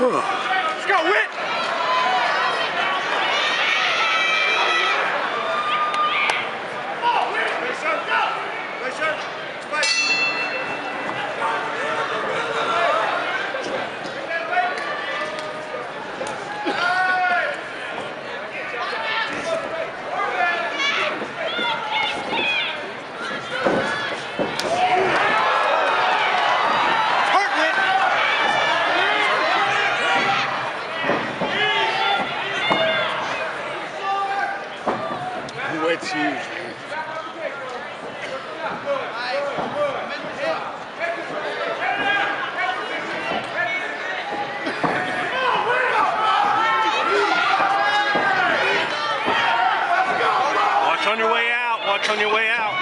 Let's go, Whit! Watch on your way out. Watch on your way out.